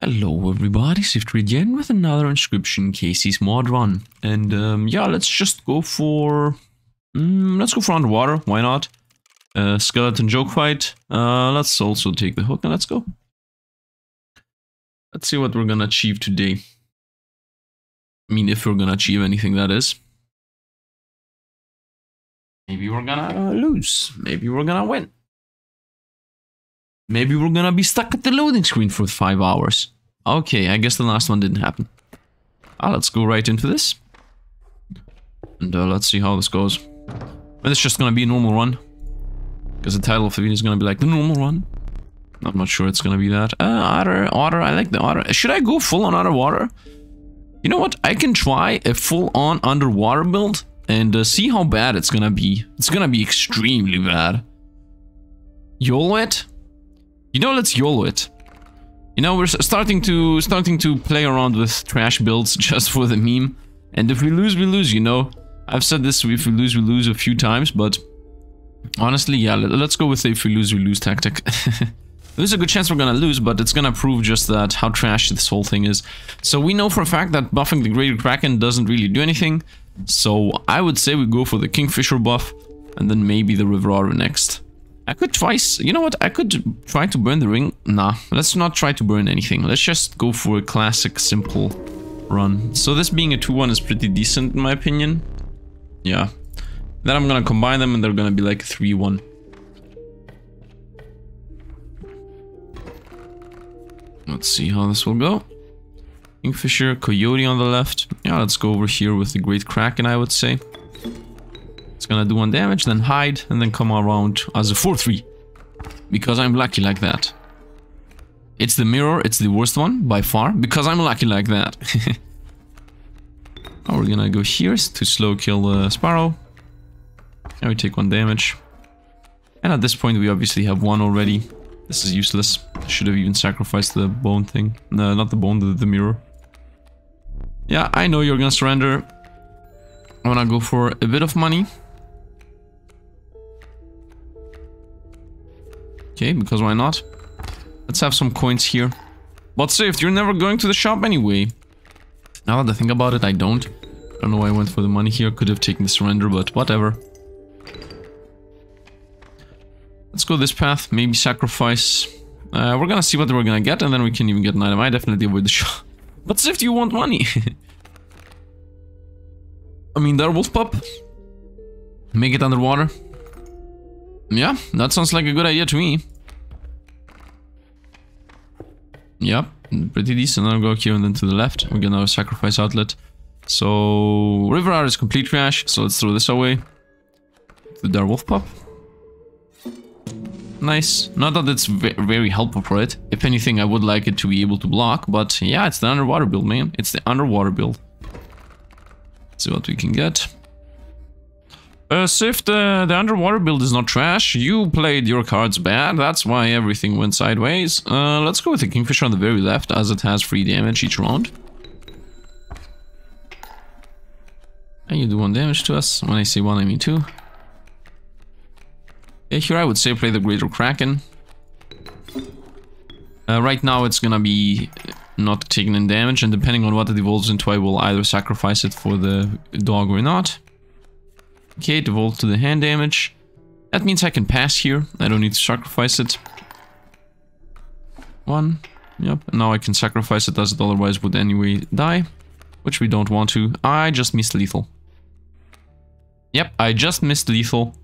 Hello everybody, Sifter again with another Inscryption Kaycee's mod run. And um, yeah, let's just go for... Mm, let's go for underwater, why not? Uh, skeleton joke fight. Uh, let's also take the hook and let's go. Let's see what we're gonna achieve today. I mean, if we're gonna achieve anything, that is. Maybe we're gonna lose. Maybe we're gonna win. Maybe we're gonna be stuck at the loading screen for five hours. Okay, I guess the last one didn't happen. Ah, let's go right into this. And uh, let's see how this goes. But it's just gonna be a normal run. Because the title of the video is gonna be like, the normal run. I'm not sure it's gonna be that. Uh, otter, otter, I like the otter. Should I go full on underwater? You know what? I can try a full on underwater build and uh, see how bad it's gonna be. It's gonna be extremely bad. YOLO it? You know, let's YOLO it. You know, we're starting to starting to play around with trash builds just for the meme. And if we lose, we lose, you know. I've said this, if we lose, we lose a few times, but honestly, yeah, let's go with the if we lose, we lose tactic. There's a good chance we're gonna lose, but it's gonna prove just that how trash this whole thing is. So we know for a fact that buffing the Greater Kraken doesn't really do anything. So I would say we go for the Kingfisher buff, and then maybe the River Otter next. I could twice. You know what? I could try to burn the ring. Nah, let's not try to burn anything. Let's just go for a classic, simple run. So this being a 2-1 is pretty decent in my opinion. Yeah. Then I'm gonna combine them and they're gonna be like 3-1. Let's see how this will go. Kingfisher, Coyote on the left. Yeah, let's go over here with the Great Kraken, I would say. It's gonna do one damage, then hide, and then come around as a 4-3. Because I'm lucky like that. It's the mirror, it's the worst one, by far, because I'm lucky like that. now we're gonna go here to slow kill the Sparrow. And we take one damage. And at this point we obviously have one already. This is useless. Should have even sacrificed the bone thing. No, not the bone, the, the mirror. Yeah, I know you're gonna surrender. I wanna go for a bit of money. Okay, because why not? Let's have some coins here. But saved, you're never going to the shop anyway. Now that I think about it, I don't. I don't know why I went for the money here. Could have taken the surrender, but whatever. Let's go this path. Maybe sacrifice. Uh, we're gonna see what we're gonna get, and then we can even get an item. I definitely avoid the shop. But if you want money. I mean, there wolf pup. Make it underwater. Yeah, that sounds like a good idea to me. Yep, pretty decent. I'll go here and then to the left. We're gonna sacrifice outlet. So, River Otter is complete trash, so let's throw this away. The Direwolf Pup. Nice. Not that it's very helpful for it. If anything, I would like it to be able to block, but yeah, it's the underwater build, man. It's the underwater build. Let's see what we can get. Uh, Sif, the, the underwater build is not trash. You played your cards bad, that's why everything went sideways. Uh, let's go with the Kingfisher on the very left, as it has free damage each round. And you do one damage to us. When I say one, I mean two. Yeah, here I would say play the Greater Kraken. Uh, right now it's gonna be not taking in damage, and depending on what it evolves into, I will either sacrifice it for the dog or not. Okay, devolve to the hand damage. That means I can pass here. I don't need to sacrifice it. One. Yep. And now I can sacrifice it as it otherwise would anyway die. Which we don't want to. I just missed lethal. Yep, I just missed lethal.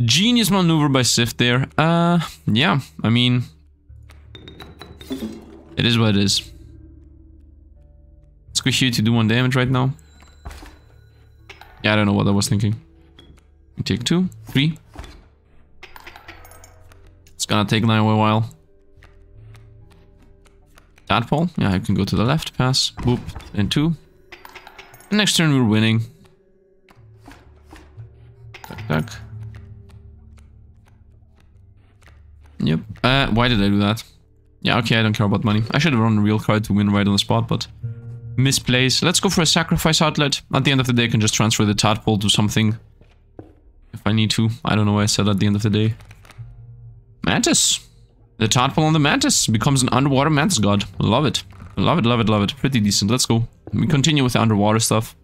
Genius maneuver by Sif there. Uh, yeah, I mean... It is what it is. Go here to do one damage right now. Yeah, I don't know what I was thinking. Take two, three. It's gonna take now a while. Tadpole, yeah, I can go to the left, pass, boop, and two. Next turn we're winning. Tuck, tuck. Yep. Uh, why did I do that? Yeah, okay, I don't care about money. I should have run a real card to win right on the spot, but... Misplace. Let's go for a sacrifice outlet. At the end of the day, I can just transfer the tadpole to something if I need to. I don't know why I said at the end of the day. Mantis. The tadpole on the mantis becomes an underwater mantis god. Love it. Love it, love it, love it. Pretty decent. Let's go. We continue with the underwater stuff.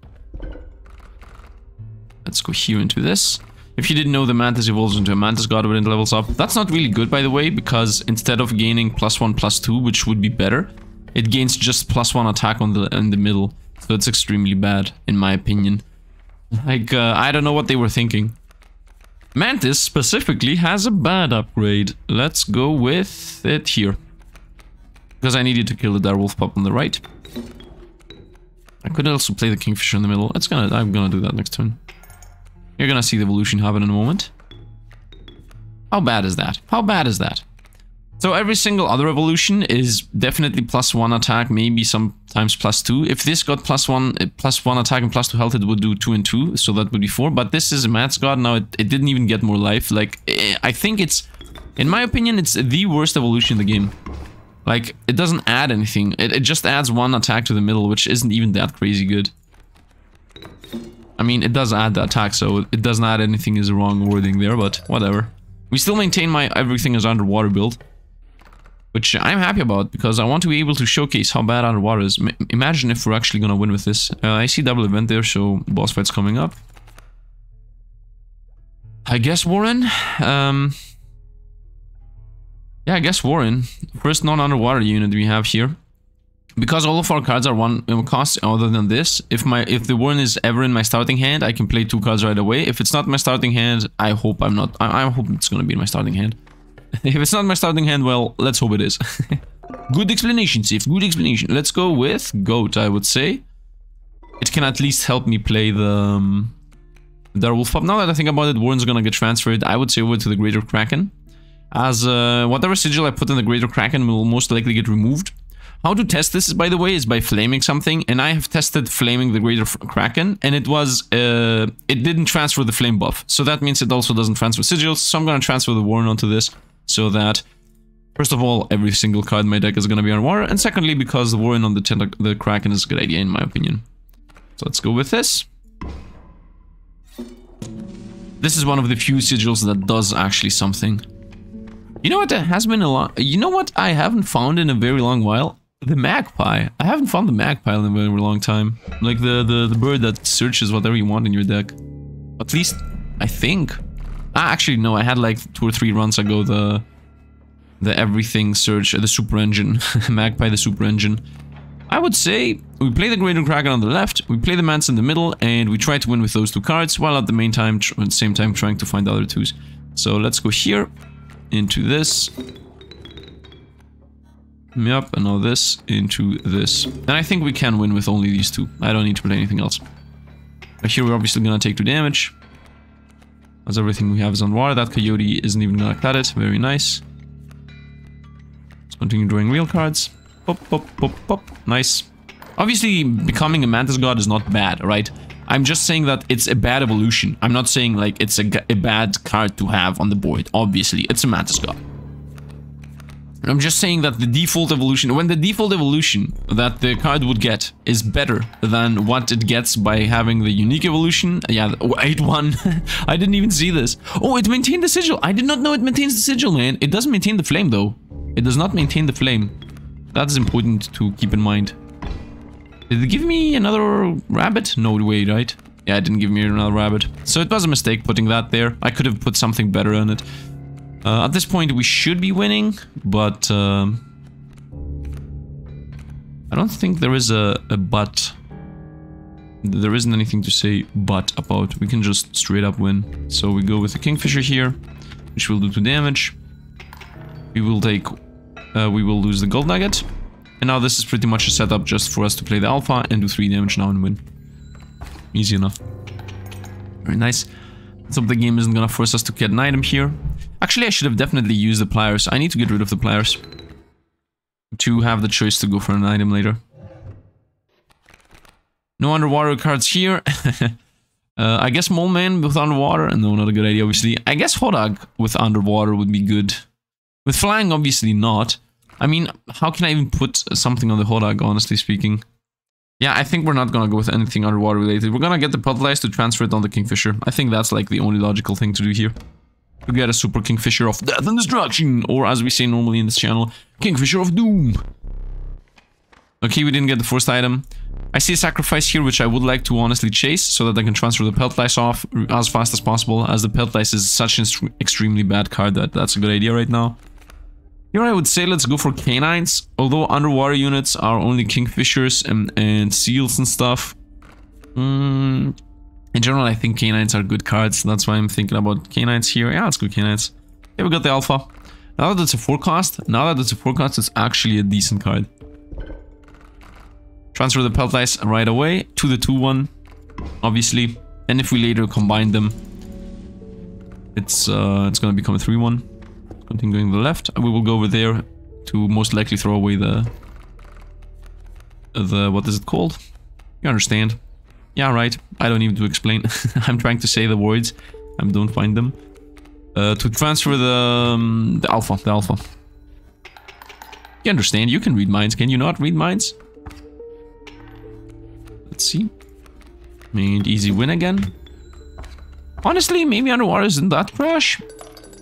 Let's go here into this. If you didn't know, the Mantis evolves into a Mantis God when it levels up. That's not really good, by the way, because instead of gaining plus one, plus two, which would be better, it gains just plus one attack on the in the middle. So it's extremely bad, in my opinion. Like, uh, I don't know what they were thinking. Mantis specifically has a bad upgrade. Let's go with it here. Because I needed to kill the direwolf pup on the right. I could also play the kingfisher in the middle. It's gonna I'm gonna do that next turn. You're gonna see the evolution happen in a moment. How bad is that? How bad is that? So every single other evolution is definitely plus one attack, maybe sometimes plus two. If this got plus one, uh, plus one attack and plus two health, it would do two and two, so that would be four. But this is a Mantis God, now it, it didn't even get more life. Like, eh, I think it's, in my opinion, it's the worst evolution in the game. Like, it doesn't add anything. It, it just adds one attack to the middle, which isn't even that crazy good. I mean, it does add the attack, so it doesn't add anything is wrong wording there, but whatever. We still maintain my everything is underwater build. Which I'm happy about, because I want to be able to showcase how bad underwater is. M imagine if we're actually gonna win with this. Uh, I see double event there, so boss fight's coming up. I guess Warren? Um... Yeah, I guess Warren. First non-underwater unit we have here because all of our cards are one um, cost other than this if my if the one is ever in my starting hand i can play two cards right away if it's not my starting hand i hope i'm not i, I hope it's gonna be in my starting hand if it's not my starting hand well let's hope it is good explanation Sif. good explanation let's go with goat i would say it can at least help me play the um, the wolf pup now that i think about it warren's gonna get transferred i would say over to the greater kraken as uh, whatever sigil i put in the greater kraken will most likely get removed how to test this, by the way, is by flaming something. And I have tested flaming the Greater Kraken, and it was, uh, it didn't transfer the flame buff. So that means it also doesn't transfer sigils. So I'm going to transfer the Warren onto this, so that, first of all, every single card in my deck is going to be on Warren. And secondly, because the Warren on the, the Kraken is a good idea, in my opinion. So let's go with this. This is one of the few sigils that does actually something. You know what? There has been a lot. You know what I haven't found in a very long while? The magpie. I haven't found the magpie in a very long time. Like the, the, the bird that searches whatever you want in your deck. At least, I think. Ah, actually, no, I had like two or three runs ago the the everything search, uh, the super engine. magpie, the super engine. I would say we play the Greater Kraken on the left, we play the Mance in the middle, and we try to win with those two cards, while at the main time, at the same time trying to find the other twos. So let's go here, into this, Yep, and now this into this. And I think we can win with only these two. I don't need to play anything else. But here we're obviously gonna take two damage. As everything we have is on water. That coyote isn't even gonna cut it. Very nice. Let's continue drawing real cards. Pop, pop, pop, pop. Nice. Obviously, becoming a Mantis God is not bad, right? I'm just saying that it's a bad evolution. I'm not saying like it's a, a bad card to have on the board. Obviously, it's a Mantis God. I'm just saying that the default evolution, when the default evolution that the card would get is better than what it gets by having the unique evolution, yeah, 8-1, I didn't even see this. Oh, it maintained the sigil. I did not know it maintains the sigil, man. It doesn't maintain the flame, though. It does not maintain the flame. That is important to keep in mind. Did it give me another rabbit? No way, right? Yeah, it didn't give me another rabbit. So it was a mistake putting that there. I could have put something better on it. Uh, at this point, we should be winning, but um, I don't think there is a, a but. There isn't anything to say but about. We can just straight up win. So we go with the Kingfisher here, which will do 2 damage. We will take... Uh, we will lose the Gold Nugget. And now this is pretty much a setup just for us to play the Alpha and do 3 damage now and win. Easy enough. Very nice. Let's hope the game isn't gonna force us to get an item here. Actually, I should have definitely used the pliers. I need to get rid of the pliers. To have the choice to go for an item later. No underwater cards here. uh, I guess Mole Man with underwater. No, not a good idea, obviously. I guess Hodag with underwater would be good. With flying, obviously not. I mean, how can I even put something on the Hodag, honestly speaking? Yeah, I think we're not gonna go with anything underwater related. We're gonna get the Pelt Lice to transfer it on the Kingfisher. I think that's like the only logical thing to do here. To get a Super Kingfisher of Death and Destruction, or as we say normally in this channel, Kingfisher of Doom. Okay, we didn't get the first item. I see a sacrifice here, which I would like to honestly chase, so that I can transfer the Pelt Lice off as fast as possible, as the Pelt Lice is such an extremely bad card that that's a good idea right now. Here I would say let's go for canines, although underwater units are only kingfishers and, and seals and stuff. Mm, in general, I think canines are good cards, that's why I'm thinking about canines here. Yeah, let's go canines. Okay, we got the alpha. Now that it's a forecast, now that it's a forecast, it's actually a decent card. Transfer the pelt lice right away to the 2-1, obviously. And if we later combine them, it's uh, it's gonna become a 3-1 continuing the left. We will go over there to most likely throw away the... The... what is it called? You understand. Yeah, right. I don't need to explain. I'm trying to say the words. I don't find them. Uh, to transfer the... Um, the alpha. The alpha. You understand. You can read minds. Can you not read minds? Let's see. And easy win again. Honestly, maybe underwater isn't that trash.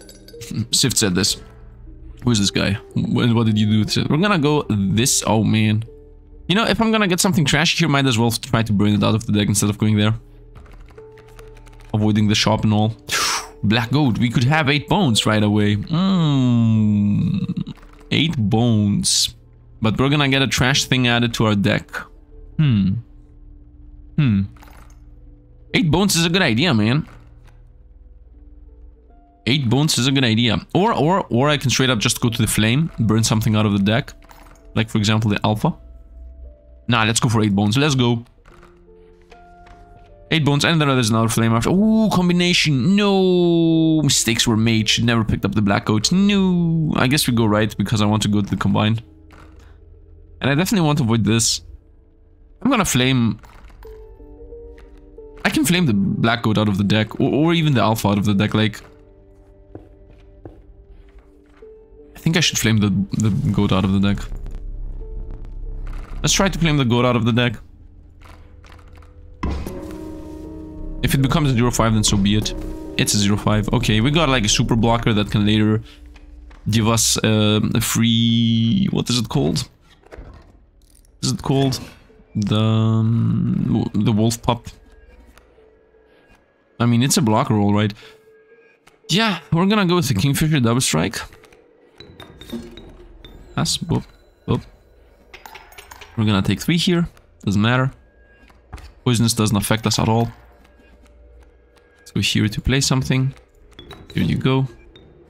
Sift said this. Who's this guy? What did you do? We're gonna go this. Oh, man. You know, if I'm gonna get something trashy here, might as well try to burn it out of the deck instead of going there. Avoiding the shop and all. Black goat. We could have eight bones right away. Mmm. Eight bones. But we're gonna get a trash thing added to our deck. Hmm. Hmm. Eight bones is a good idea, man. Eight bones is a good idea. Or, or, or I can straight up just go to the flame, burn something out of the deck. Like, for example, the alpha. Nah, let's go for eight bones. Let's go. Eight bones, and then there's another flame after. Ooh, combination. No. Mistakes were made. Should never picked up the black goat. No. I guess we go right because I want to go to the combine. And I definitely want to avoid this. I'm gonna flame... I can flame the black goat out of the deck, or, or even the alpha out of the deck, like... I think I should flame the, the goat out of the deck. Let's try to claim the goat out of the deck. If it becomes a 0-5, then so be it. It's a 0-5. Okay, we got like a super blocker that can later give us uh, a free... What is it called? Is it called? The, um, the wolf pup. I mean, it's a blocker, alright. Yeah, we're gonna go with the Kingfisher Double Strike. Us, boop, boop. We're gonna take three here. Doesn't matter. Poisonous doesn't affect us at all. Go here to play something. Here you go.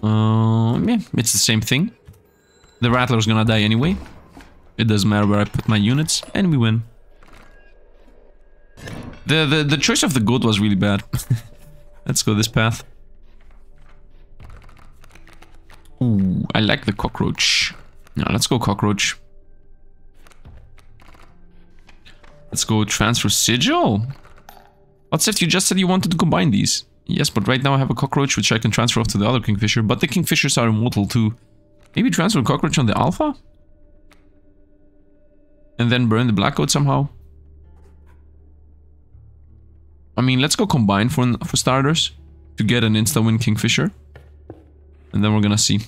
Um, yeah, it's the same thing. The Rattler's gonna die anyway. It doesn't matter where I put my units, and we win. The, the, the choice of the goat was really bad. Let's go this path. Ooh, I like the cockroach. Now let's go cockroach. Let's go transfer sigil. What's if you just said you wanted to combine these? Yes, but right now I have a cockroach which I can transfer off to the other kingfisher, but the kingfishers are immortal too. Maybe transfer cockroach on the alpha? And then burn the black goat somehow? I mean, let's go combine for, for starters to get an insta-win kingfisher. And then we're gonna see.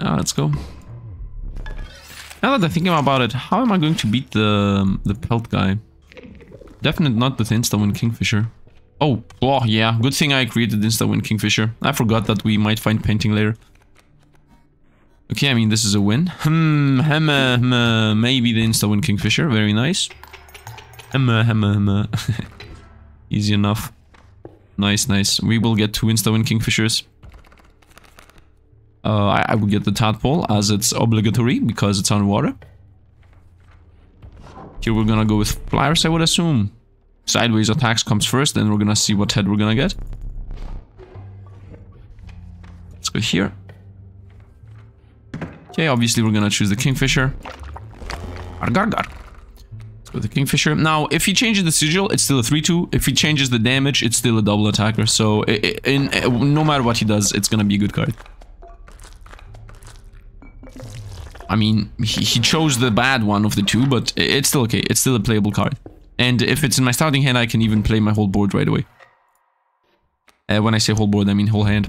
Uh, let's go. Now that I'm thinking about it, how am I going to beat the the pelt guy? Definitely not with insta-win Kingfisher. Oh, oh yeah, good thing I created insta-win Kingfisher. I forgot that we might find painting later. Okay, I mean, this is a win. Hmm, hmm, hmm maybe the insta-win Kingfisher, very nice. Hmm, hmm, hmm. Easy enough. Nice, nice. We will get two insta-win Kingfishers. Uh, I, I would get the tadpole as it's obligatory because it's underwater. Here we're gonna go with flyers, I would assume. Sideways attacks comes first, then we're gonna see what head we're gonna get. Let's go here. Okay, obviously we're gonna choose the Kingfisher. Argar, gar. Let's go with the Kingfisher. Now, if he changes the sigil, it's still a 3-2. If he changes the damage, it's still a double attacker. So, in, in, no matter what he does, it's gonna be a good card. I mean, he, he chose the bad one of the two, but it's still okay. It's still a playable card. And if it's in my starting hand, I can even play my whole board right away. Uh, when I say whole board, I mean whole hand.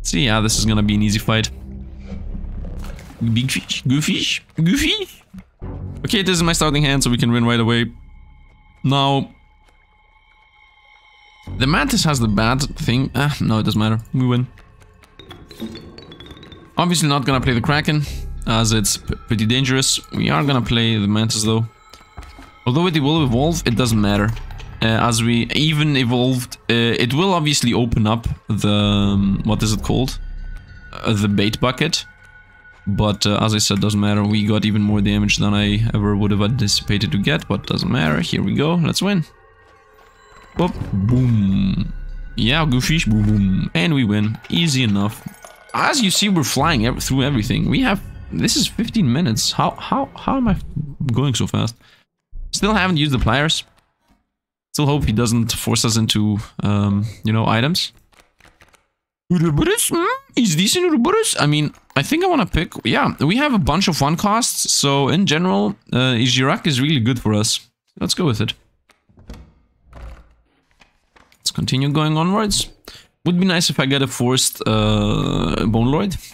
See, yeah, this is gonna be an easy fight. Big fish, goofy, goofy. Okay, this is my starting hand, so we can win right away. Now, the Mantis has the bad thing. Ah, no, it doesn't matter. We win. Obviously not gonna play the Kraken, as it's pretty dangerous. We are gonna play the Mantis though. Although it will evolve, it doesn't matter. Uh, as we even evolved, uh, it will obviously open up the... Um, what is it called? Uh, the bait bucket. But uh, as I said, doesn't matter. We got even more damage than I ever would have anticipated to get, but doesn't matter. Here we go. Let's win. Boop, boom. Yeah, goofy, boom, boom. And we win. Easy enough. As you see, we're flying through everything. We have... This is 15 minutes. How, how, how am I going so fast? Still haven't used the pliers. Still hope he doesn't force us into, um, you know, items. Hmm? Is this in Ouroboros? I mean, I think I want to pick... Yeah, we have a bunch of one costs, so in general, uh, Ijiraq is really good for us. Let's go with it. Let's continue going onwards. Would be nice if I get a forced uh, Bone Lord.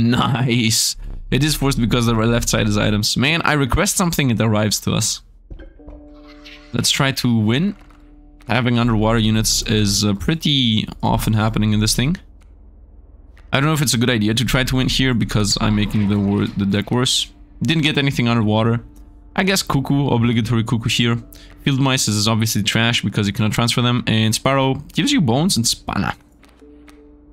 Nice. It is forced because the left side is items. Man, I request something, it arrives to us. Let's try to win. Having underwater units is uh, pretty often happening in this thing. I don't know if it's a good idea to try to win here because I'm making the, the deck worse. Didn't get anything underwater. I guess Cuckoo, obligatory Cuckoo here. Field Mice is obviously trash because you cannot transfer them. And Sparrow gives you bones and Spana.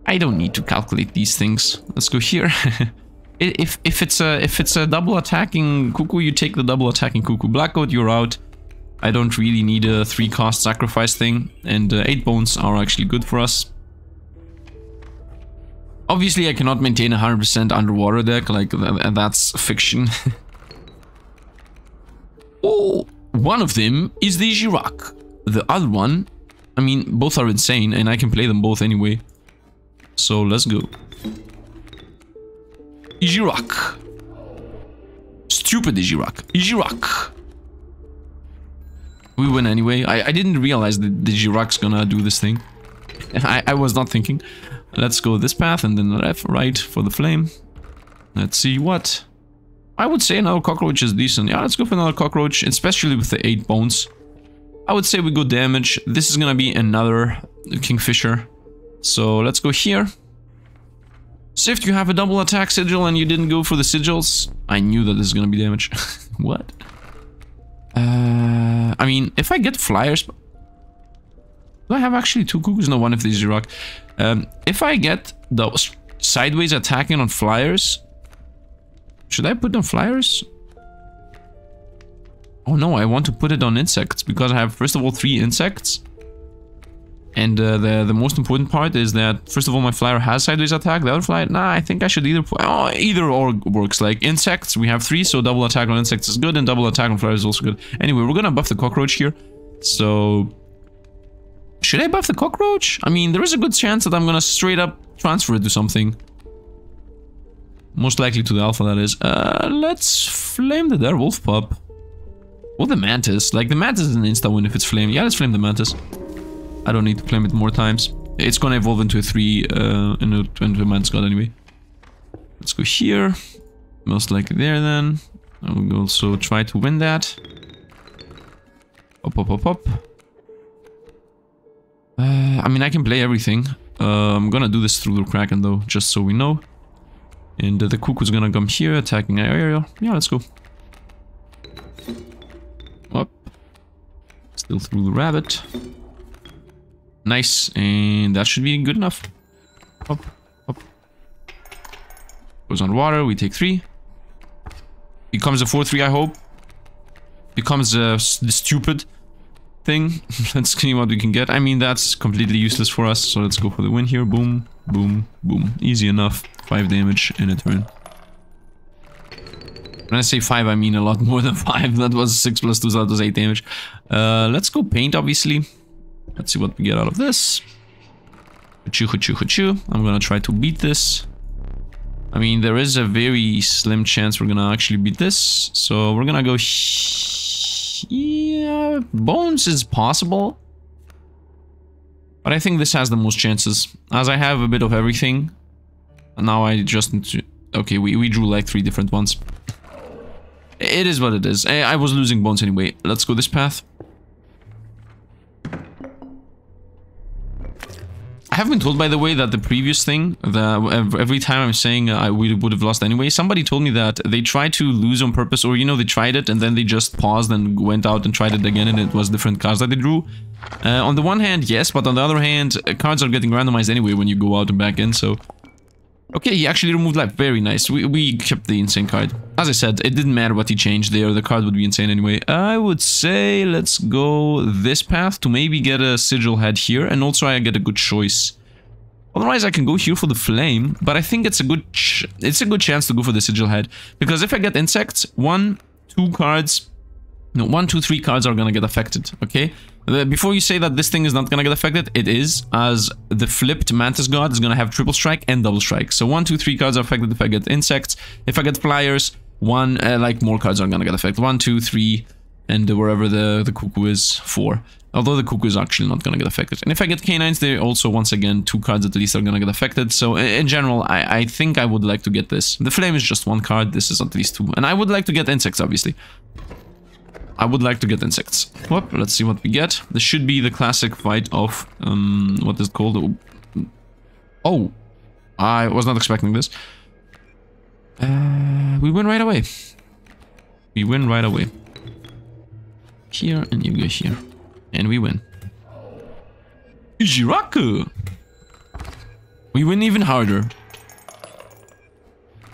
I don't need to calculate these things. Let's go here. if if it's a if it's a double attacking Cuckoo, you take the double attacking Cuckoo. Black Goat, you're out. I don't really need a three cost sacrifice thing, and uh, eight bones are actually good for us. Obviously, I cannot maintain a 100% underwater deck, like th that's fiction. oh, one of them is the Jirak. The other one, I mean, both are insane, and I can play them both anyway. So let's go. Ijiraq. Stupid Ijiraq. Ijiraq. We win anyway. I, I didn't realize that the Jirak's gonna do this thing. I, I was not thinking. Let's go this path and then left, right for the flame. Let's see what. I would say another cockroach is decent. Yeah, let's go for another cockroach, especially with the 8 bones. I would say we go damage. This is gonna be another kingfisher. So let's go here. Sift, you have a double attack sigil and you didn't go for the sigils. I knew that this is gonna be damage. what? Uh, I mean, if I get flyers... Do I have actually two cuckoos? No, one of these is rock. Um, if I get the sideways attacking on flyers... Should I put on flyers? Oh no, I want to put it on insects because I have first of all three insects. And uh, the the most important part is that first of all my flyer has sideways attack. The other flyer, nah, I think I should either oh, either or works. Like insects, we have three, so double attack on insects is good, and double attack on flyers is also good. Anyway, we're gonna buff the cockroach here. So should I buff the cockroach? I mean, there is a good chance that I'm gonna straight up transfer it to something. Most likely to the alpha, that is. Uh, let's flame the werewolf pup. Or the mantis. Like, the mantis is an insta-win if it's flame. Yeah, let's flame the mantis. I don't need to claim it more times. It's gonna evolve into a 3, uh, into, into a mantis god anyway. Let's go here. Most likely there then. I will also try to win that. Up, up, up, up. Uh, I mean, I can play everything. Uh, I'm gonna do this through the Kraken though, just so we know. And uh, the Cuckoo's gonna come here, attacking our area. Yeah, let's go. Up. Still through the rabbit. Nice, and that should be good enough. Up, up. Goes on water, we take three. Becomes a 4-3, I hope. Becomes a stupid thing. let's see what we can get. I mean, that's completely useless for us, so let's go for the win here. Boom, boom, boom. Easy enough. 5 damage in a turn. When I say 5, I mean a lot more than 5. That was 6 plus 2, so that was 8 damage. Uh, let's go paint, obviously. Let's see what we get out of this. Hachu, hachu, hachu. I'm gonna try to beat this. I mean, there is a very slim chance we're gonna actually beat this. So we're gonna go... Yeah, Bones is possible. But I think this has the most chances. As I have a bit of everything. Now I just need to... Okay, we, we drew like three different ones. It is what it is. I, I was losing Bones anyway. Let's go this path. I have been told, by the way, that the previous thing, that every time I'm saying uh, I we would have lost anyway, somebody told me that they tried to lose on purpose, or, you know, they tried it and then they just paused and went out and tried it again and it was different cards that they drew. Uh, on the one hand, yes, but on the other hand, uh, cards are getting randomized anyway when you go out and back in, so... Okay, he actually removed life. Very nice. We, we kept the insane card. As I said, it didn't matter what he changed there. The card would be insane anyway. I would say let's go this path to maybe get a sigil head here. And also I get a good choice. Otherwise, I can go here for the flame. But I think it's a good it's a good chance to go for the sigil head. Because if I get insects, one, two cards... No, one, two, three cards are gonna get affected, okay? Before you say that this thing is not gonna get affected, it is, as the flipped Mantis God is gonna have triple strike and double strike. So one, two, three cards are affected if I get insects. If I get flyers, one, uh, like more cards are gonna get affected. One, two, three, and wherever the, the cuckoo is, four. Although the cuckoo is actually not gonna get affected. And if I get canines, they also, once again, two cards at least are gonna get affected. So in general, I, I think I would like to get this. The flame is just one card, this is at least two. And I would like to get insects, obviously. I would like to get insects. Whoop, let's see what we get. This should be the classic fight of, um, what is it called? Oh, I was not expecting this. Uh, we win right away. We win right away. Here, and you go here. And we win. Ijiraku! We win even harder.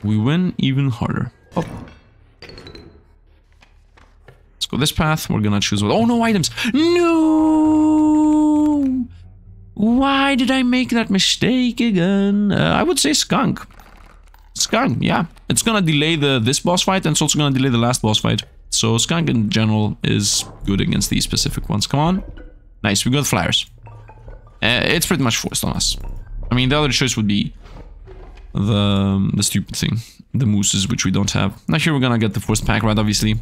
We win even harder. Oh this path. We're gonna choose... Oh, no items! No! Why did I make that mistake again? Uh, I would say skunk. Skunk, yeah. It's gonna delay the this boss fight and it's also gonna delay the last boss fight. So skunk in general is good against these specific ones. Come on. Nice, we got flyers. Uh, it's pretty much forced on us. I mean, the other choice would be the, um, the stupid thing. The mooses, which we don't have. Now here we're gonna get the forced pack rat, obviously.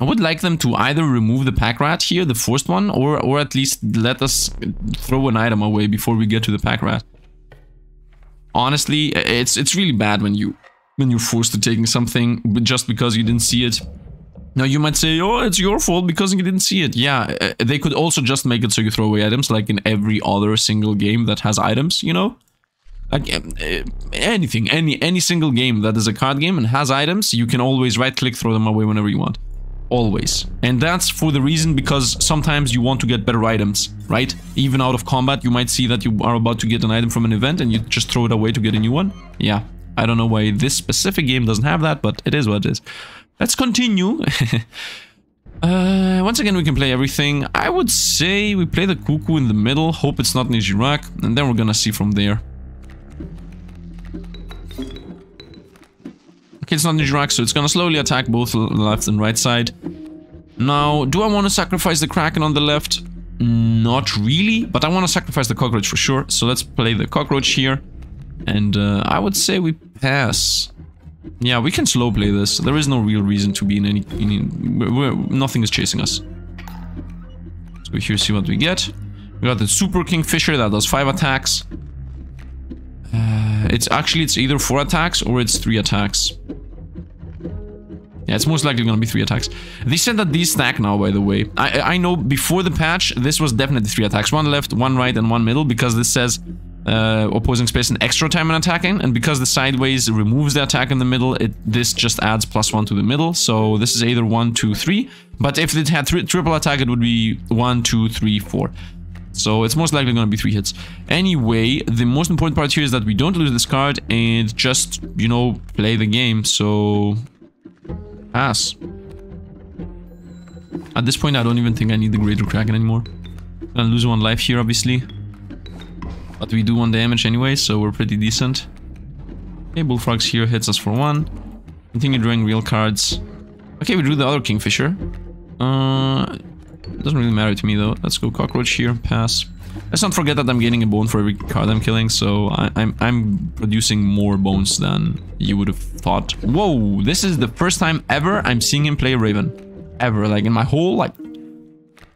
I would like them to either remove the pack rat here, the first one, or, or at least let us throw an item away before we get to the pack rat. Honestly, it's it's really bad when you when you're forced to taking something just because you didn't see it. Now you might say, oh, it's your fault because you didn't see it. Yeah, uh, they could also just make it so you throw away items like in every other single game that has items, you know? Like um, uh, anything, any any single game that is a card game and has items, you can always right click, throw them away whenever you want always. And that's for the reason because sometimes you want to get better items, right? Even out of combat, you might see that you are about to get an item from an event and you just throw it away to get a new one. Yeah, I don't know why this specific game doesn't have that, but it is what it is. Let's continue. uh, once again, we can play everything. I would say we play the Cuckoo in the middle, hope it's not Nijirak, and then we're gonna see from there. Okay, it's not Nijirak, so it's gonna slowly attack both left and right side. Now, do I want to sacrifice the Kraken on the left? Not really, but I want to sacrifice the cockroach for sure. So let's play the cockroach here. And uh, I would say we pass. Yeah, we can slow play this. There is no real reason to be in any... In, we're, nothing is chasing us. Go here, see what we get. We got the Super Kingfisher that does 5 attacks. Uh, it's actually, it's either 4 attacks or it's 3 attacks. Yeah, it's most likely gonna be three attacks. They said that these stack now, by the way. I I know before the patch, this was definitely three attacks. One left, one right, and one middle, because this says uh, opposing space and extra time in attacking, and because the sideways removes the attack in the middle, it this just adds plus one to the middle, so this is either one, two, three, but if it had triple attack, it would be one, two, three, four. So it's most likely going to be three hits. Anyway, the most important part here is that we don't lose this card and just, you know, play the game. So Pass. At this point, I don't even think I need the Greater Kraken anymore. Gonna lose one life here, obviously. But we do one damage anyway, so we're pretty decent. Okay, Bullfrogs here hits us for one. Continue drawing real cards. Okay, we drew the other Kingfisher. Uh, doesn't really matter to me though. Let's go Cockroach here, pass. Let's not forget that I'm gaining a bone for every card I'm killing, so I, I'm, I'm producing more bones than you would have thought. Whoa, this is the first time ever I'm seeing him play Raven. Ever, like in my whole, like...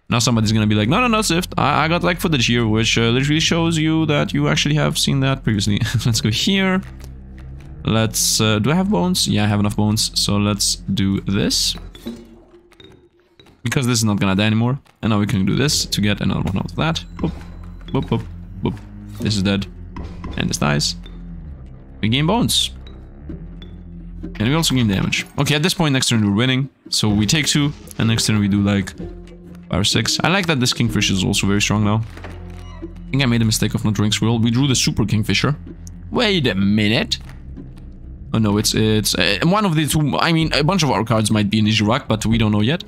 Now somebody's gonna be like, no, no, no, Sift, I, I got like footage here, which uh, literally shows you that you actually have seen that previously. let's go here. Let's, uh, do I have bones? Yeah, I have enough bones, so let's do this. Because this is not gonna die anymore. And now we can do this to get another one out of that. Boop, boop, boop, boop. This is dead. And this dies. We gain bones. And we also gain damage. Okay, at this point, next turn we're winning. So we take two, and next turn we do like or six. I like that this Kingfisher is also very strong now. I think I made a mistake of not drawing Squirrel. We drew the Super Kingfisher. Wait a minute. Oh no, it's it's uh, one of the two. I mean, a bunch of our cards might be in Ijiraq, but we don't know yet.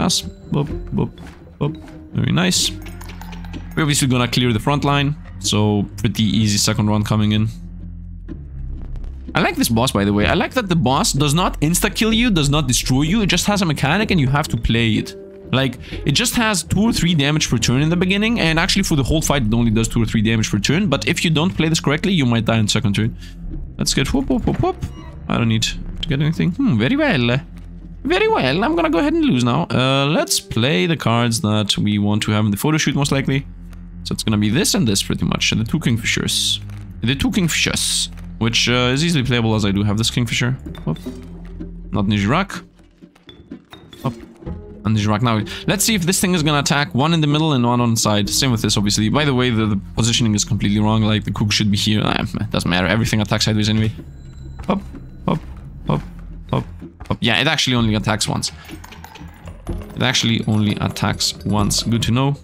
Pass. Boop, boop, boop. Very nice. We're obviously gonna clear the front line, so pretty easy second run coming in. I like this boss, by the way. I like that the boss does not insta-kill you, does not destroy you. It just has a mechanic and you have to play it. Like, it just has 2 or 3 damage per turn in the beginning, and actually for the whole fight it only does 2 or 3 damage per turn, but if you don't play this correctly, you might die in second turn. Let's get whoop whoop whoop whoop. I don't need to get anything. Hmm, very well. Very well, I'm gonna go ahead and lose now. Uh, let's play the cards that we want to have in the photo shoot, most likely. So it's gonna be this and this, pretty much. The two Kingfishers. The two Kingfishers. Which uh, is easily playable as I do have this Kingfisher. Whoop. Not Nijirak. Up. And Nijirak now. Let's see if this thing is gonna attack one in the middle and one on the side. Same with this, obviously. By the way, the, the positioning is completely wrong. Like, the Cook should be here. Ah, doesn't matter. Everything attacks sideways anyway. Hop, hop, hop. Yeah, it actually only attacks once. It actually only attacks once. Good to know.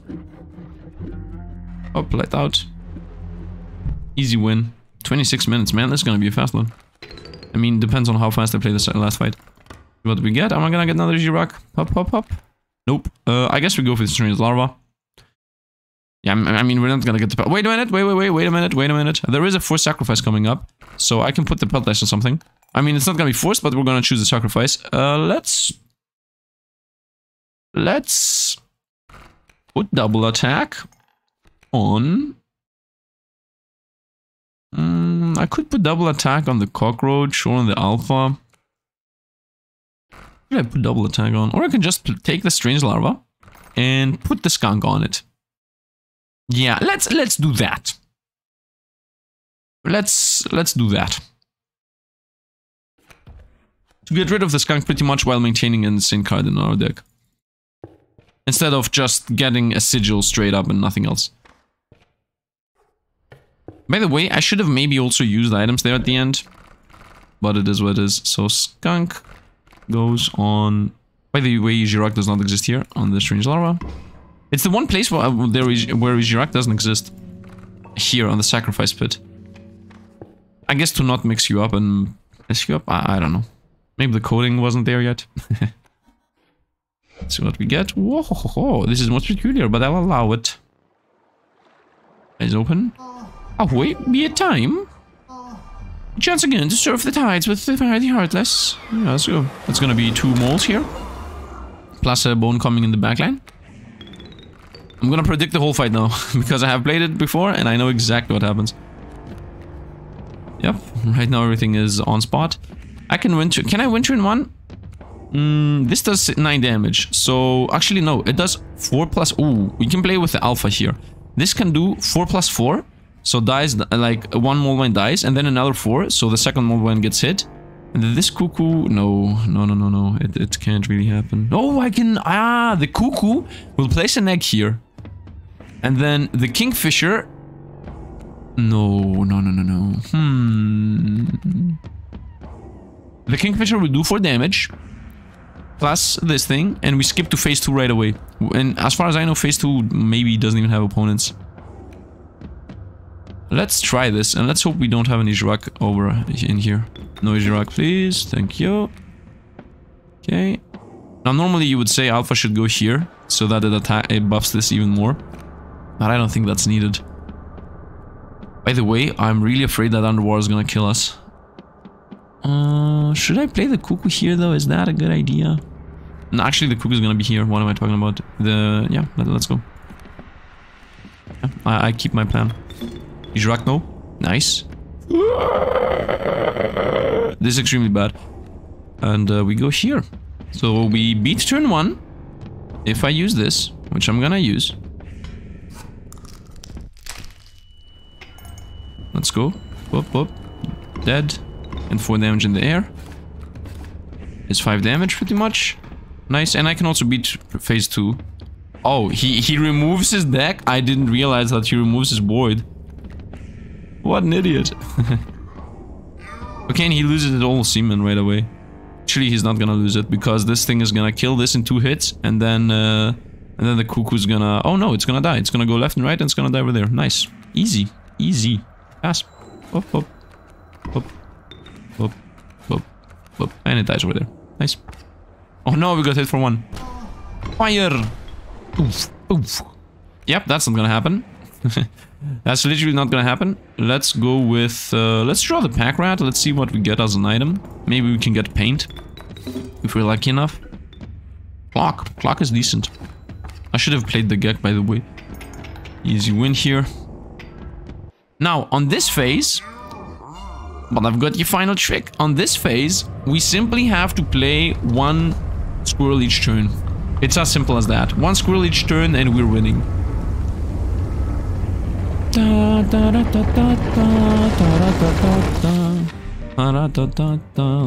Hop, light out. Easy win. 26 minutes, man. This is gonna be a fast one. I mean, depends on how fast I play this last fight. What do we get? Am I gonna get another G-Rock? Hop, hop, hop. Nope. Uh, I guess we go for the Strange Larva. Yeah, I mean, we're not gonna get the... Wait a minute, wait, wait, wait, wait a minute, wait a minute. There is a forced sacrifice coming up, so I can put the Peltash on something. I mean, it's not gonna be forced, but we're gonna choose the sacrifice. Uh, let's... Let's... Put double attack on Mm, I could put double attack on the cockroach or on the alpha. I put double attack on? Or I can just take the strange larva and put the skunk on it. Yeah, let's let's do that. Let's let's do that. To get rid of the skunk pretty much while maintaining an insane card in our deck. Instead of just getting a sigil straight up and nothing else. By the way, I should have maybe also used items there at the end. But it is what it is. So skunk goes on... By the way, Jirak does not exist here on the strange larva. It's the one place where, uh, there is, where doesn't exist. Here on the sacrifice pit. I guess to not mix you up and mess you up? I, I don't know. Maybe the coding wasn't there yet. See what we get. Whoa, this is most peculiar, but I'll allow it. Eyes open. Oh, wait, be a time. Chance again to surf the tides with the the heartless. Yeah, let's go. That's gonna be two moles here. Plus a bone coming in the backline. I'm gonna predict the whole fight now, because I have played it before and I know exactly what happens. Yep, right now everything is on spot. I can winter. Can I winter in one? Mm, this does 9 damage. So, actually no, it does 4 plus... Ooh, we can play with the alpha here. This can do 4 plus 4 so dies, like one Moldvine dies and then another four, so the second Moldvine gets hit. And this cuckoo, no, no, no, no, no, it, it can't really happen. Oh, I can, ah, the cuckoo will place an egg here. And then the kingfisher, no, no, no, no, no, hmm. The kingfisher will do 4 damage, plus this thing, and we skip to phase 2 right away. And as far as I know, phase 2 maybe doesn't even have opponents. Let's try this, and let's hope we don't have any Jirak over in here. No Jirak, please. Thank you. Okay. Now, normally you would say Alpha should go here, so that it, it buffs this even more. But I don't think that's needed. By the way, I'm really afraid that Underwater is gonna kill us. Uh, should I play the Cuckoo here, though? Is that a good idea? No, actually, the Cuckoo is gonna be here. What am I talking about? The... Yeah, let, let's go. I, I keep my plan. Ijiraq, no. Nice. This is extremely bad. And uh, we go here. So we beat turn one. If I use this, which I'm gonna use. Let's go. Whoop, whoop. Dead. And 4 damage in the air. It's 5 damage pretty much. Nice. And I can also beat phase 2. Oh, he, he removes his deck? I didn't realize that he removes his board. What an idiot. okay, and he loses it all semen right away. Actually, he's not gonna lose it because this thing is gonna kill this in two hits and then uh, and then the cuckoo's gonna... Oh no, it's gonna die. It's gonna go left and right and it's gonna die over there. Nice. Easy. Easy. Pass. Up. Up. Up. Up. And it dies over there. Nice. Oh no, we got hit for one. Fire! Oof. Oof. Yep, that's not gonna happen. that's literally not gonna happen. Let's go with... Uh, let's draw the pack rat. Let's see what we get as an item. Maybe we can get paint. If we're lucky enough. Clock. Clock is decent. I should have played the Geck, by the way. Easy win here. Now, on this phase... But I've got your final trick. On this phase, we simply have to play one squirrel each turn. It's as simple as that. One squirrel each turn and we're winning.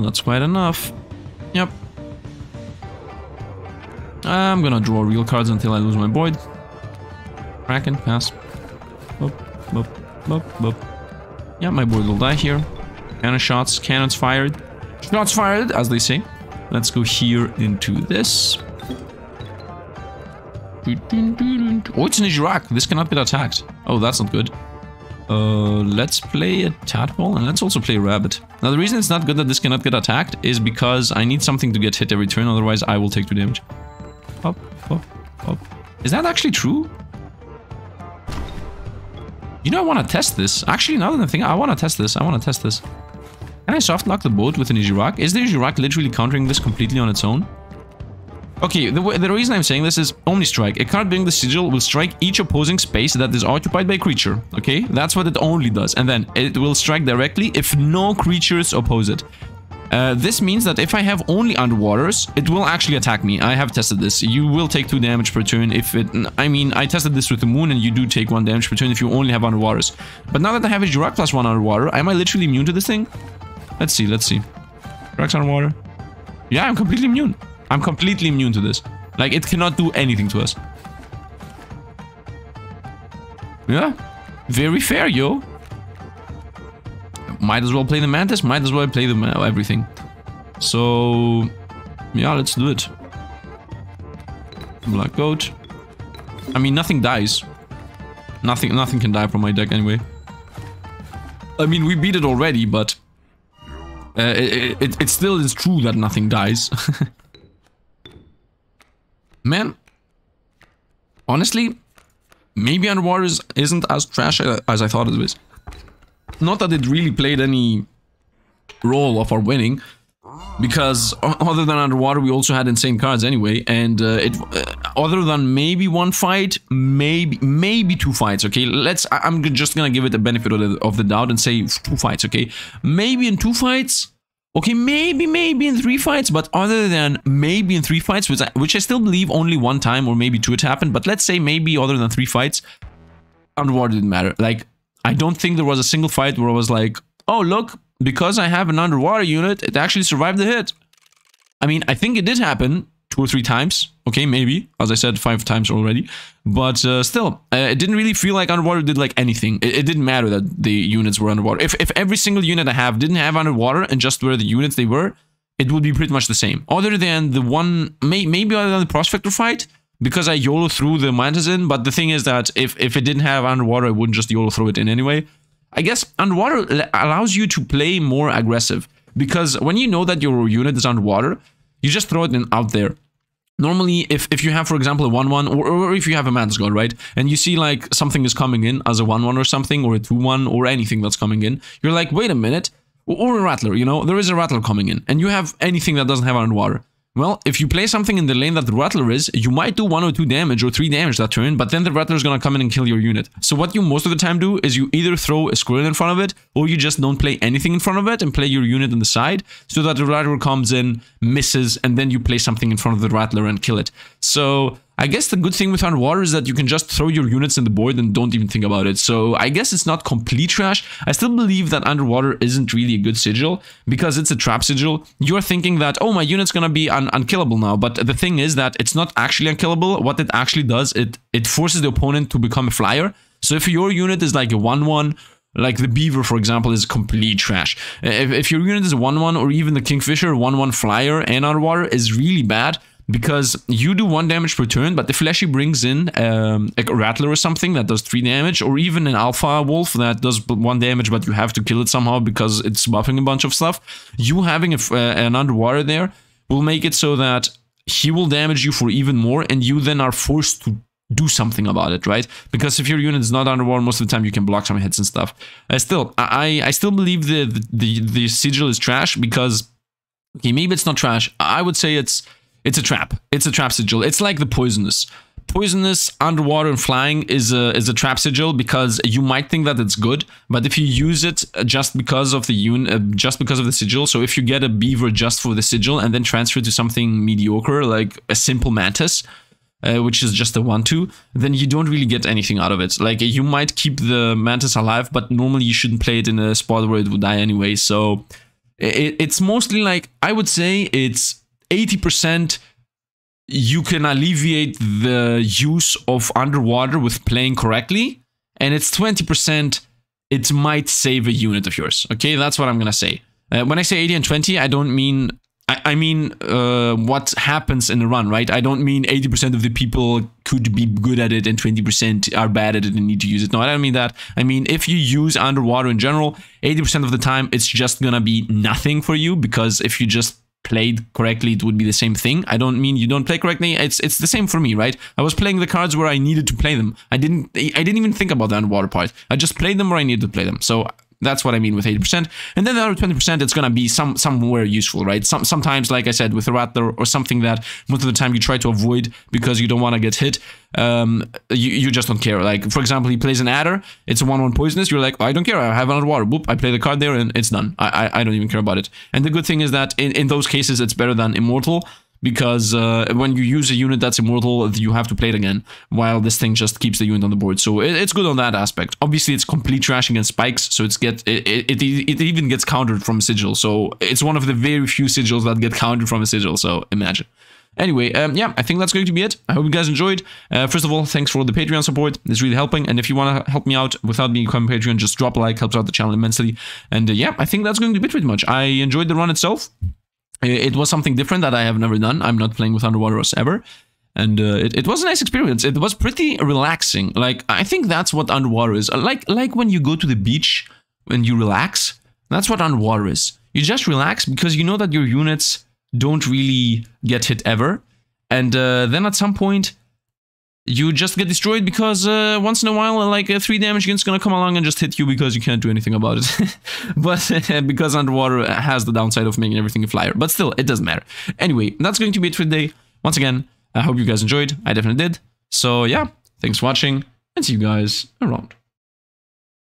That's quite enough. Yep. I'm gonna draw real cards until I lose my board. Kraken, pass. Yeah, my board will die here. Cannon shots, cannons fired. Shots fired, as they say. Let's go here into this. Oh, it's an Ijiraq. This cannot get attacked. Oh, that's not good. Uh, let's play a tadpole and let's also play a rabbit. Now, the reason it's not good that this cannot get attacked is because I need something to get hit every turn, otherwise I will take 2 damage. Up, up, up. Is that actually true? You know, I want to test this. Actually, now that I'm thinking, I want to test this. I want to test this. Can I soft lock the boat with an Ijiraq? Is the Ijiraq literally countering this completely on its own? Okay, the, the reason I'm saying this is Omni Strike. A card being the sigil will strike each opposing space that is occupied by a creature. Okay, that's what it only does. And then it will strike directly if no creatures oppose it. Uh, this means that if I have only underwaters, it will actually attack me. I have tested this. You will take 2 damage per turn if it... I mean, I tested this with the moon and you do take 1 damage per turn if you only have underwaters. But now that I have a Ijiraq plus 1 underwater, am I literally immune to this thing? Let's see, let's see. Drugs on water. Yeah, I'm completely immune. I'm completely immune to this. Like, it cannot do anything to us. Yeah. Very fair, yo. Might as well play the Mantis, might as well play the uh, everything. So, yeah, let's do it. Black Goat. I mean, nothing dies. Nothing, nothing can die from my deck anyway. I mean, we beat it already, but... Uh, it, it, it still is true that nothing dies. Man, honestly, maybe Underwater isn't as trash as I thought it was. Not that it really played any role of our winning, because other than Underwater, we also had insane cards anyway, and uh, it uh, other than maybe one fight, maybe maybe two fights. Okay, let's. I, am just gonna give it the benefit of the, of the doubt and say two fights. Okay, maybe in two fights Okay, maybe, maybe in three fights, but other than maybe in three fights, which I, which I still believe only one time or maybe two it happened, but let's say maybe other than three fights, underwater didn't matter. Like, I don't think there was a single fight where I was like, oh, look, because I have an underwater unit, it actually survived the hit. I mean, I think it did happen, two or three times. Okay, maybe. As I said, five times already. But uh, still, uh, it didn't really feel like underwater did like anything. It, it, didn't matter that the units were underwater. If, if every single unit I have didn't have underwater and just where the units they were, it would be pretty much the same. Other than the one, may, maybe other than the Prospector fight, because I YOLO threw the Mantis in. But the thing is that if, if it didn't have underwater, I wouldn't just YOLO throw it in anyway. I guess underwater allows you to play more aggressive. Because when you know that your unit is underwater, you just throw it in out there. Normally if, if you have for example a 1-1 or, or if you have a Mantis God right and you see like something is coming in as a 1-1 or something or a 2-1 or anything that's coming in you're like wait a minute. Or a rattler you know? There is a rattler coming in and you have anything that doesn't have underwater well, if you play something in the lane that the Rattler is, you might do 1 or 2 damage or 3 damage that turn, but then the Rattler is gonna come in and kill your unit. So what you most of the time do is you either throw a squirrel in front of it, or you just don't play anything in front of it and play your unit on the side, so that the Rattler comes in, misses, and then you play something in front of the Rattler and kill it. So I guess the good thing with Underwater is that you can just throw your units in the board and don't even think about it. So I guess it's not complete trash. I still believe that Underwater isn't really a good sigil because it's a trap sigil. You're thinking that, oh, my unit's gonna be un unkillable now. But the thing is that it's not actually unkillable. What it actually does, it, it forces the opponent to become a flyer. So if your unit is like a 1-1 like the Beaver, for example, is complete trash. If, if your unit is 1-1 or even the Kingfisher 1-1 Flyer and Underwater is really bad, because you do one damage per turn, but the Fleshy brings in um, a Rattler or something that does three damage, or even an Alpha Wolf that does one damage, but you have to kill it somehow because it's buffing a bunch of stuff. You having a, uh, an Underwater there will make it so that he will damage you for even more, and you then are forced to do something about it, right? Because if your unit is not underwater, most of the time you can block some hits and stuff. Uh, still, I I still believe the, the the sigil is trash because okay, maybe it's not trash. I would say it's it's a trap. It's a trap sigil. It's like the poisonous. Poisonous, underwater, and flying is a is a trap sigil because you might think that it's good, but if you use it just because of the un uh, just because of the sigil, so if you get a beaver just for the sigil and then transfer to something mediocre like a simple mantis, uh, which is just a 1-2, then you don't really get anything out of it. Like, you might keep the Mantis alive, but normally you shouldn't play it in a spot where it would die anyway, so... It, it's mostly like, I would say it's 80% you can alleviate the use of underwater with playing correctly, and it's 20% it might save a unit of yours. Okay, that's what I'm gonna say. Uh, when I say 80 and 20, I don't mean I, mean uh, what happens in the run, right? I don't mean 80% of the people could be good at it and 20% are bad at it and need to use it. No, I don't mean that. I mean if you use underwater in general, 80% of the time it's just gonna be nothing for you because if you just played correctly, it would be the same thing. I don't mean you don't play correctly. It's it's the same for me, right? I was playing the cards where I needed to play them. I didn't I didn't even think about the underwater part. I just played them where I needed to play them. So that's what I mean with 80%. And then the other 20%, it's gonna be some somewhere useful, right? Some sometimes, like I said, with a Rattler or something that most of the time you try to avoid because you don't want to get hit. Um, you, you just don't care. Like for example, he plays an adder. It's a one-one poisonous. You're like, I don't care. I have another water. Boop. I play the card there and it's done. I, I I don't even care about it. And the good thing is that in in those cases, it's better than immortal because uh, when you use a unit that's immortal, you have to play it again, while this thing just keeps the unit on the board. So it, it's good on that aspect. Obviously, it's complete trash against spikes, so it's get it, it, it, even gets countered from sigil. So it's one of the very few sigils that get countered from a sigil, so imagine. Anyway, um, yeah, I think that's going to be it. I hope you guys enjoyed. Uh, first of all, thanks for the Patreon support. It's really helping. And if you want to help me out without being a Patreon, just drop a like. Helps out the channel immensely. And uh, yeah, I think that's going to be pretty much. I enjoyed the run itself. It was something different that I have never done. I'm not playing with underwater ever. And uh, it, it was a nice experience. It was pretty relaxing. Like, I think that's what underwater is. Like, like when you go to the beach and you relax, that's what underwater is. You just relax because you know that your units don't really get hit ever. And uh, then at some point, you just get destroyed because uh, once in a while, like a 3 damage unit's gonna come along and just hit you because you can't do anything about it. but because underwater has the downside of making everything a flyer. But still, it doesn't matter. Anyway, that's going to be it for today. Once again, I hope you guys enjoyed. I definitely did. So yeah, thanks for watching and see you guys around.